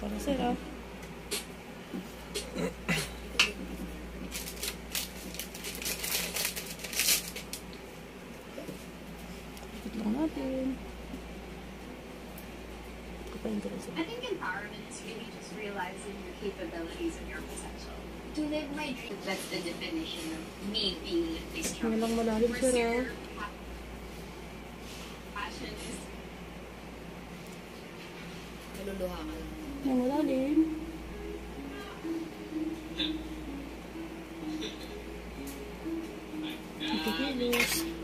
Ah. Gupit lang natin. I think empowerment is really just realizing your capabilities and your potential. To live my dream, that's the definition of me being a lang malalim sir ah. passion is Naluluha ka lang. Nga malalim. Ito kilos.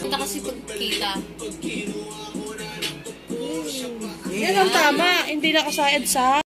Kita kasi pagkita. Yan ang tama. Hindi nakasayad sa